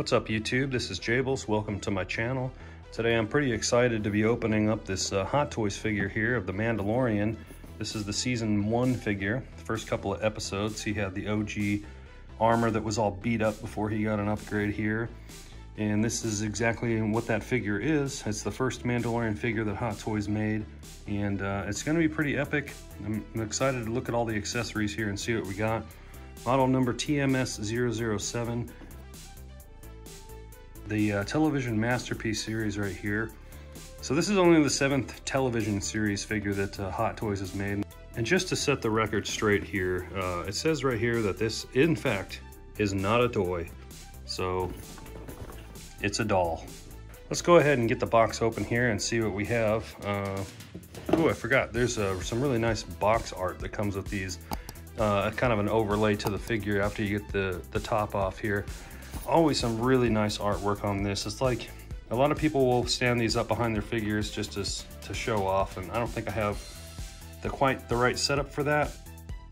What's up YouTube? This is Jables. Welcome to my channel. Today I'm pretty excited to be opening up this uh, Hot Toys figure here of the Mandalorian. This is the season one figure. The first couple of episodes he had the OG armor that was all beat up before he got an upgrade here. And this is exactly what that figure is. It's the first Mandalorian figure that Hot Toys made. And uh, it's gonna be pretty epic. I'm, I'm excited to look at all the accessories here and see what we got. Model number TMS007. The uh, television masterpiece series right here. So this is only the seventh television series figure that uh, Hot Toys has made. And just to set the record straight here, uh, it says right here that this, in fact, is not a toy. So it's a doll. Let's go ahead and get the box open here and see what we have. Uh, oh, I forgot. There's uh, some really nice box art that comes with these. Uh, kind of an overlay to the figure after you get the, the top off here. Always some really nice artwork on this. It's like a lot of people will stand these up behind their figures just to, to show off, and I don't think I have the quite the right setup for that.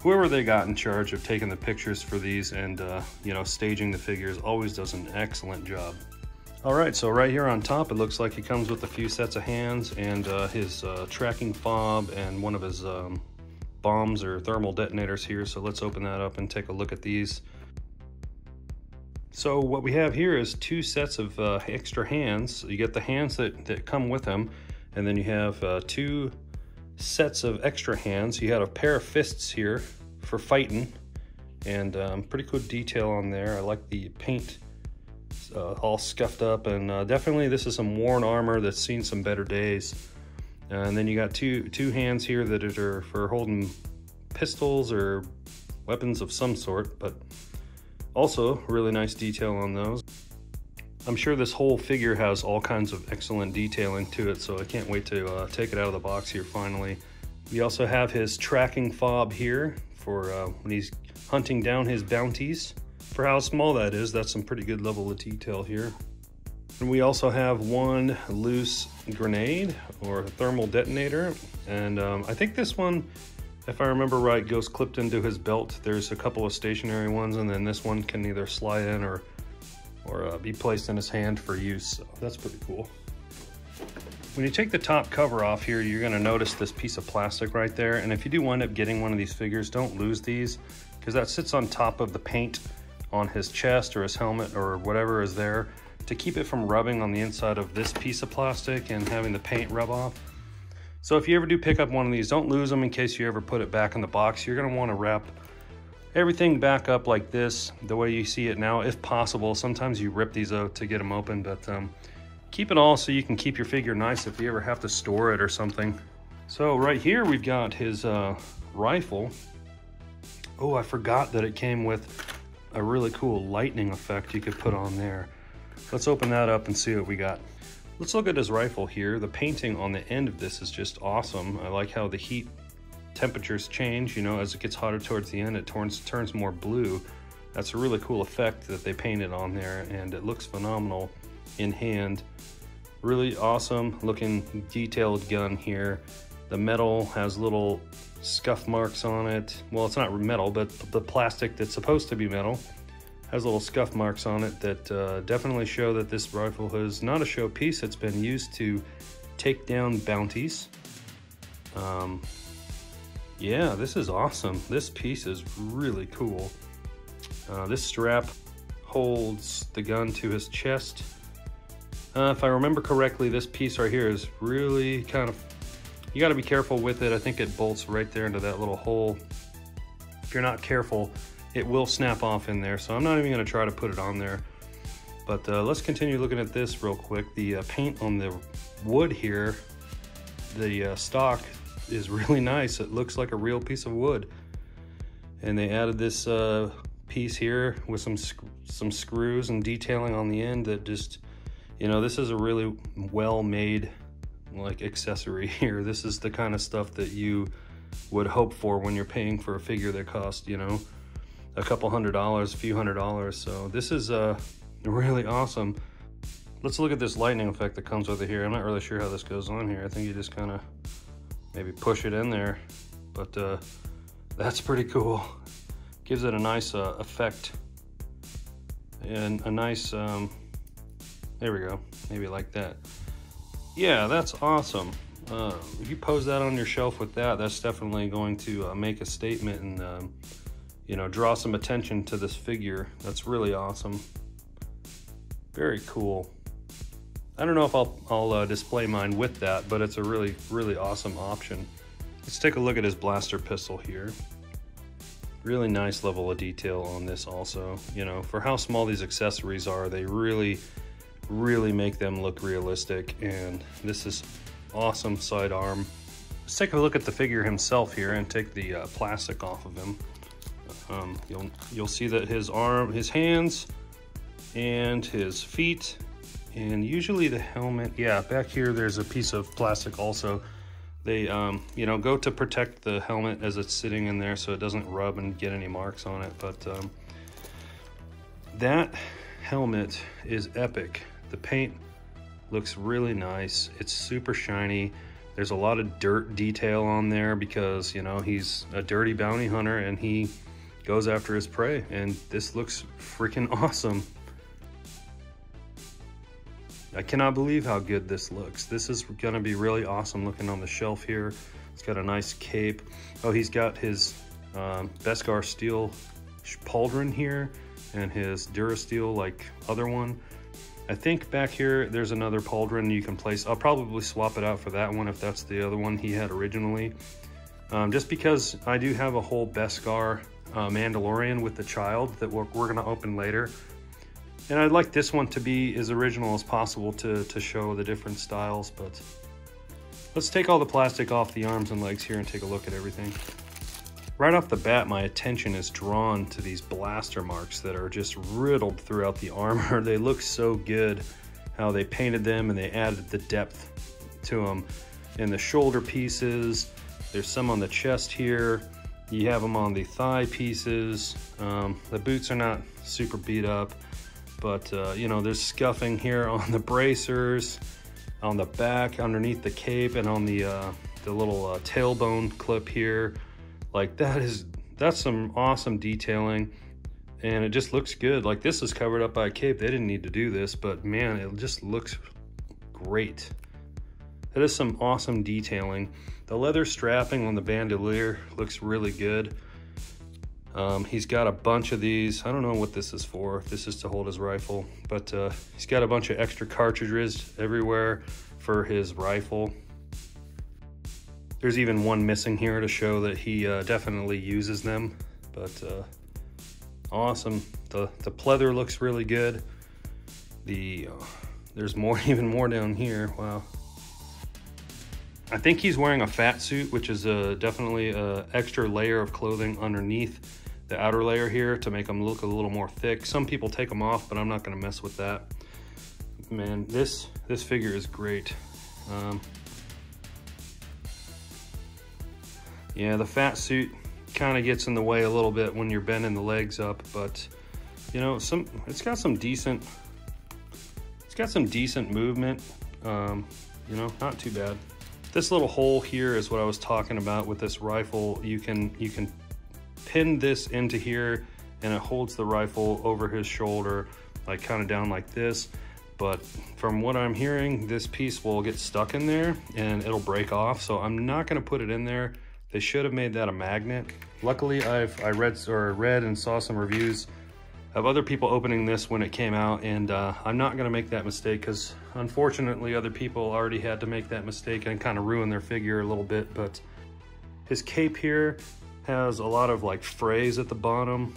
Whoever they got in charge of taking the pictures for these and uh, you know staging the figures always does an excellent job. All right, so right here on top, it looks like he comes with a few sets of hands and uh, his uh, tracking fob and one of his um, bombs or thermal detonators here. So let's open that up and take a look at these. So what we have here is two sets of uh, extra hands. You get the hands that, that come with them, and then you have uh, two sets of extra hands. You had a pair of fists here for fighting, and um, pretty cool detail on there. I like the paint uh, all scuffed up, and uh, definitely this is some worn armor that's seen some better days. and then you got two two hands here that are for holding pistols or weapons of some sort, but also, really nice detail on those. I'm sure this whole figure has all kinds of excellent detailing to it, so I can't wait to uh, take it out of the box here finally. We also have his tracking fob here for uh, when he's hunting down his bounties. For how small that is, that's some pretty good level of detail here. And we also have one loose grenade or thermal detonator. And um, I think this one if I remember right, goes clipped into his belt. There's a couple of stationary ones, and then this one can either slide in or, or uh, be placed in his hand for use. So that's pretty cool. When you take the top cover off here, you're gonna notice this piece of plastic right there. And if you do wind up getting one of these figures, don't lose these because that sits on top of the paint on his chest or his helmet or whatever is there to keep it from rubbing on the inside of this piece of plastic and having the paint rub off. So if you ever do pick up one of these, don't lose them in case you ever put it back in the box. You're gonna wanna wrap everything back up like this, the way you see it now, if possible. Sometimes you rip these out to get them open, but um, keep it all so you can keep your figure nice if you ever have to store it or something. So right here, we've got his uh, rifle. Oh, I forgot that it came with a really cool lightning effect you could put on there. Let's open that up and see what we got. Let's look at his rifle here. The painting on the end of this is just awesome. I like how the heat temperatures change, you know, as it gets hotter towards the end, it turns, turns more blue. That's a really cool effect that they painted on there and it looks phenomenal in hand. Really awesome looking detailed gun here. The metal has little scuff marks on it. Well, it's not metal, but the plastic that's supposed to be metal has little scuff marks on it that uh, definitely show that this rifle is not a showpiece. It's been used to take down bounties. Um, yeah, this is awesome. This piece is really cool. Uh, this strap holds the gun to his chest. Uh, if I remember correctly, this piece right here is really kind of, you gotta be careful with it. I think it bolts right there into that little hole. If you're not careful, it will snap off in there. So I'm not even gonna try to put it on there. But uh, let's continue looking at this real quick. The uh, paint on the wood here, the uh, stock is really nice. It looks like a real piece of wood. And they added this uh, piece here with some some screws and detailing on the end that just, you know, this is a really well-made like accessory here. This is the kind of stuff that you would hope for when you're paying for a figure that cost, you know, a couple hundred dollars, a few hundred dollars. So this is uh, really awesome. Let's look at this lightning effect that comes with it here. I'm not really sure how this goes on here. I think you just kind of maybe push it in there, but uh, that's pretty cool. Gives it a nice uh, effect. and a nice, um, there we go, maybe like that. Yeah, that's awesome. Uh, if you pose that on your shelf with that, that's definitely going to uh, make a statement and, um, you know, draw some attention to this figure. That's really awesome. Very cool. I don't know if I'll, I'll uh, display mine with that, but it's a really, really awesome option. Let's take a look at his blaster pistol here. Really nice level of detail on this also. You know, for how small these accessories are, they really, really make them look realistic. And this is awesome sidearm. Let's take a look at the figure himself here and take the uh, plastic off of him. Um, you'll, you'll see that his arm, his hands, and his feet, and usually the helmet, yeah, back here there's a piece of plastic also they, um, you know, go to protect the helmet as it's sitting in there so it doesn't rub and get any marks on it. But um, that helmet is epic. The paint looks really nice. It's super shiny. There's a lot of dirt detail on there because, you know, he's a dirty bounty hunter and he goes after his prey. And this looks freaking awesome. I cannot believe how good this looks. This is gonna be really awesome looking on the shelf here. It's got a nice cape. Oh, he's got his um, Beskar steel pauldron here and his Durasteel like other one. I think back here there's another pauldron you can place. I'll probably swap it out for that one if that's the other one he had originally. Um, just because I do have a whole Beskar uh, Mandalorian with the child that we're, we're gonna open later. And I'd like this one to be as original as possible to, to show the different styles, but let's take all the plastic off the arms and legs here and take a look at everything. Right off the bat, my attention is drawn to these blaster marks that are just riddled throughout the armor. they look so good, how they painted them and they added the depth to them. And the shoulder pieces, there's some on the chest here. You have them on the thigh pieces. Um, the boots are not super beat up. But, uh, you know, there's scuffing here on the bracers, on the back, underneath the cape, and on the, uh, the little uh, tailbone clip here. Like, that is, that's some awesome detailing. And it just looks good. Like, this is covered up by a cape. They didn't need to do this, but man, it just looks great. That is some awesome detailing. The leather strapping on the bandolier looks really good. Um, he's got a bunch of these. I don't know what this is for. This is to hold his rifle, but uh, he's got a bunch of extra cartridges everywhere for his rifle. There's even one missing here to show that he uh, definitely uses them, but uh, awesome. The, the pleather looks really good. The uh, There's more, even more down here. Wow. I think he's wearing a fat suit, which is a, uh, definitely a extra layer of clothing underneath the outer layer here to make them look a little more thick. Some people take them off, but I'm not gonna mess with that. Man, this, this figure is great. Um, yeah, the fat suit kind of gets in the way a little bit when you're bending the legs up, but you know, some it's got some decent, it's got some decent movement. Um, you know, not too bad. This little hole here is what I was talking about with this rifle. You can you can pin this into here and it holds the rifle over his shoulder, like kind of down like this. But from what I'm hearing, this piece will get stuck in there and it'll break off. So I'm not gonna put it in there. They should have made that a magnet. Luckily, I've I read or read and saw some reviews of other people opening this when it came out, and uh, I'm not gonna make that mistake because unfortunately, other people already had to make that mistake and kind of ruin their figure a little bit. But his cape here has a lot of like frays at the bottom.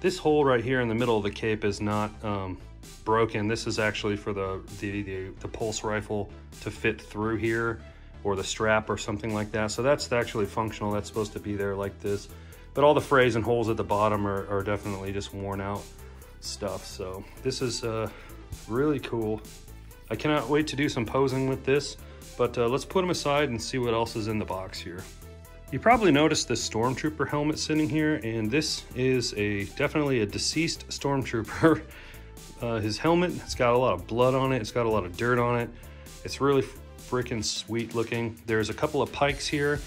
This hole right here in the middle of the cape is not um, broken. This is actually for the, the, the, the pulse rifle to fit through here or the strap or something like that. So that's actually functional. That's supposed to be there like this. But all the frays and holes at the bottom are, are definitely just worn out stuff. So this is uh, really cool. I cannot wait to do some posing with this, but uh, let's put them aside and see what else is in the box here. You probably noticed the Stormtrooper helmet sitting here, and this is a definitely a deceased Stormtrooper. Uh, his helmet, it's got a lot of blood on it, it's got a lot of dirt on it. It's really freaking sweet looking. There's a couple of pikes here,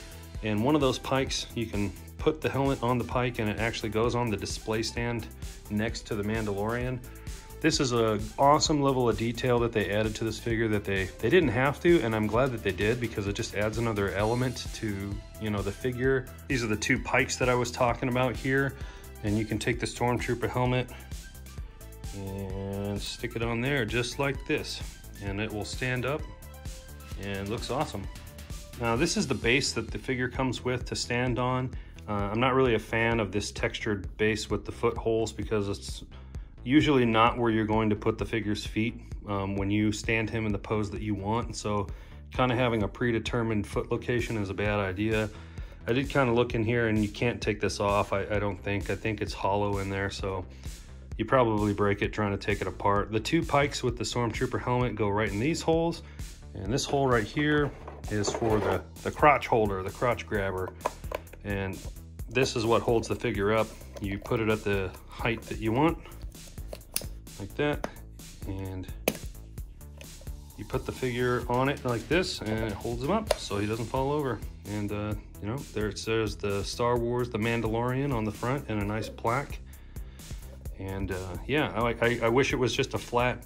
and one of those pikes you can put the helmet on the pike and it actually goes on the display stand next to the Mandalorian. This is an awesome level of detail that they added to this figure that they, they didn't have to, and I'm glad that they did because it just adds another element to, you know, the figure. These are the two pikes that I was talking about here, and you can take the Stormtrooper helmet and stick it on there just like this, and it will stand up and looks awesome. Now this is the base that the figure comes with to stand on. Uh, I'm not really a fan of this textured base with the foot holes because it's usually not where you're going to put the figure's feet um, when you stand him in the pose that you want. So kind of having a predetermined foot location is a bad idea. I did kind of look in here and you can't take this off. I, I don't think, I think it's hollow in there. So you probably break it trying to take it apart. The two pikes with the Stormtrooper helmet go right in these holes. And this hole right here is for the, the crotch holder, the crotch grabber. And this is what holds the figure up. You put it at the height that you want, like that. And you put the figure on it like this and it holds him up so he doesn't fall over. And uh, you know, there it says the Star Wars, the Mandalorian on the front and a nice plaque. And uh, yeah, I, I, I wish it was just a flat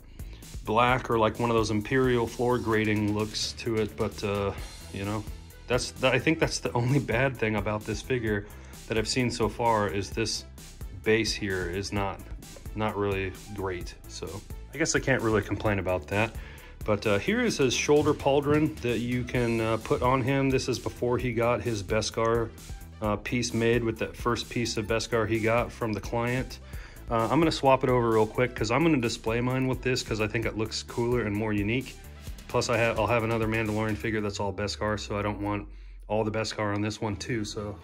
black or like one of those imperial floor grating looks to it but uh, you know that's i think that's the only bad thing about this figure that i've seen so far is this base here is not not really great so i guess i can't really complain about that but uh, here is his shoulder pauldron that you can uh, put on him this is before he got his beskar uh, piece made with that first piece of beskar he got from the client uh, I'm gonna swap it over real quick because I'm gonna display mine with this because I think it looks cooler and more unique. Plus I have, I'll have another Mandalorian figure that's all Beskar, so I don't want all the Beskar on this one too, so.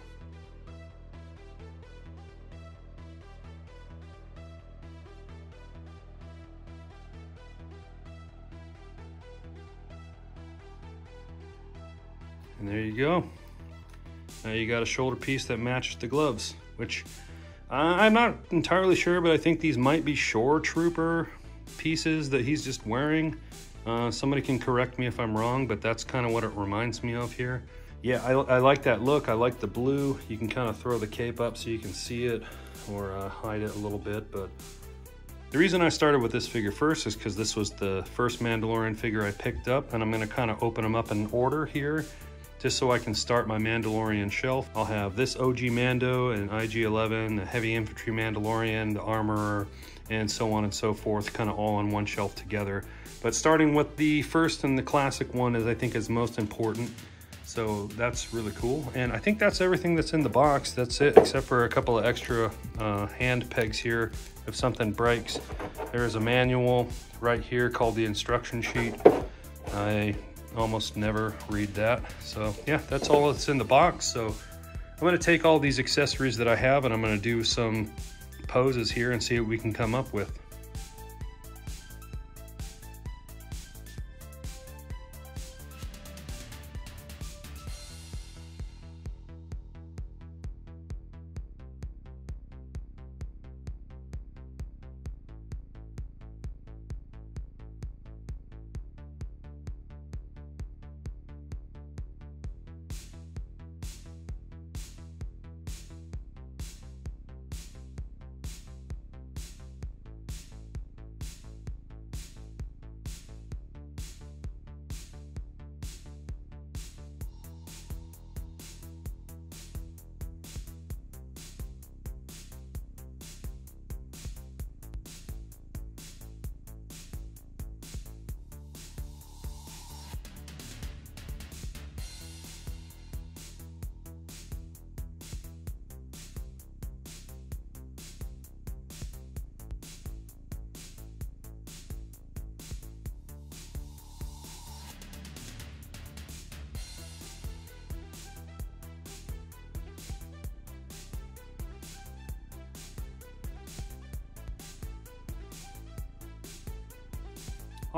And there you go. Now you got a shoulder piece that matches the gloves, which uh, I'm not entirely sure, but I think these might be Shore Trooper pieces that he's just wearing. Uh, somebody can correct me if I'm wrong, but that's kind of what it reminds me of here. Yeah, I, I, like that look. I like the blue. You can kind of throw the cape up so you can see it or uh, hide it a little bit. But the reason I started with this figure first is because this was the first Mandalorian figure I picked up, and I'm going to kind of open them up in order here just so I can start my Mandalorian shelf. I'll have this OG Mando and IG-11, the Heavy Infantry Mandalorian, the Armorer, and so on and so forth, kind of all on one shelf together. But starting with the first and the classic one is I think is most important. So that's really cool. And I think that's everything that's in the box. That's it, except for a couple of extra uh, hand pegs here if something breaks. There's a manual right here called the instruction sheet. I almost never read that. So yeah, that's all that's in the box. So I'm gonna take all these accessories that I have and I'm gonna do some poses here and see what we can come up with.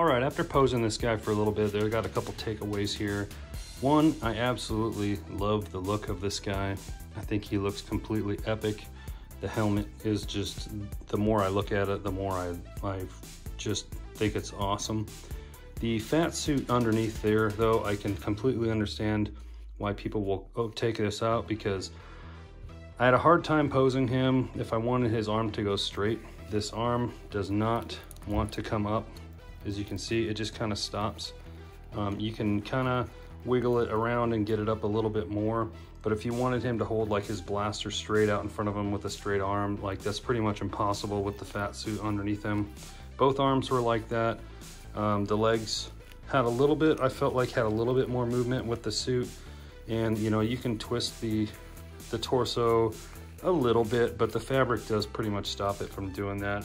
All right, after posing this guy for a little bit, I got a couple takeaways here. One, I absolutely love the look of this guy. I think he looks completely epic. The helmet is just, the more I look at it, the more I, I just think it's awesome. The fat suit underneath there, though, I can completely understand why people will oh, take this out because I had a hard time posing him if I wanted his arm to go straight. This arm does not want to come up. As you can see, it just kind of stops. Um, you can kind of wiggle it around and get it up a little bit more. But if you wanted him to hold like his blaster straight out in front of him with a straight arm, like that's pretty much impossible with the fat suit underneath him. Both arms were like that. Um, the legs had a little bit, I felt like had a little bit more movement with the suit. And you know, you can twist the the torso a little bit, but the fabric does pretty much stop it from doing that.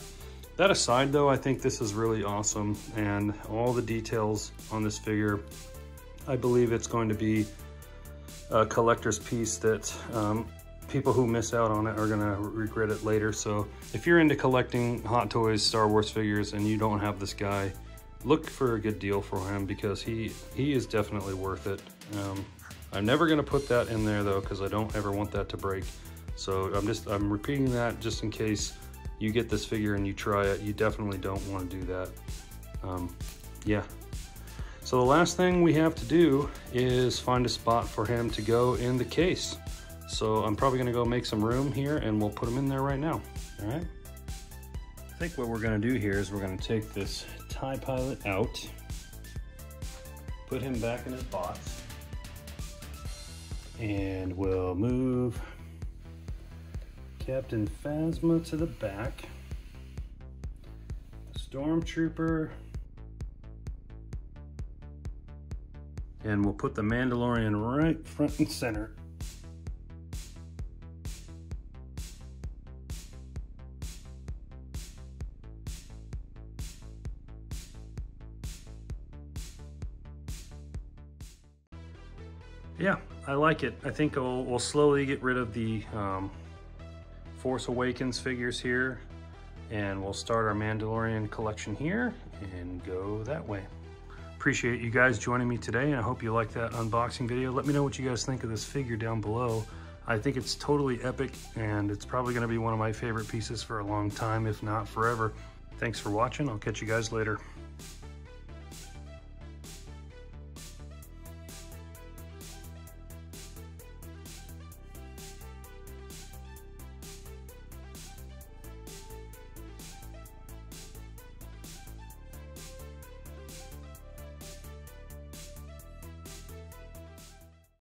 That aside though, I think this is really awesome and all the details on this figure, I believe it's going to be a collector's piece that um, people who miss out on it are gonna regret it later. So if you're into collecting Hot Toys Star Wars figures and you don't have this guy, look for a good deal for him because he, he is definitely worth it. Um, I'm never gonna put that in there though, because I don't ever want that to break. So I'm just, I'm repeating that just in case you get this figure and you try it. You definitely don't wanna do that. Um, yeah. So the last thing we have to do is find a spot for him to go in the case. So I'm probably gonna go make some room here and we'll put him in there right now, all right? I think what we're gonna do here is we're gonna take this TIE Pilot out, put him back in his box, and we'll move Captain Phasma to the back. Stormtrooper. And we'll put the Mandalorian right front and center. yeah, I like it. I think we'll, we'll slowly get rid of the um, Force Awakens figures here and we'll start our Mandalorian collection here and go that way. Appreciate you guys joining me today and I hope you like that unboxing video. Let me know what you guys think of this figure down below. I think it's totally epic and it's probably gonna be one of my favorite pieces for a long time, if not forever. Thanks for watching. I'll catch you guys later.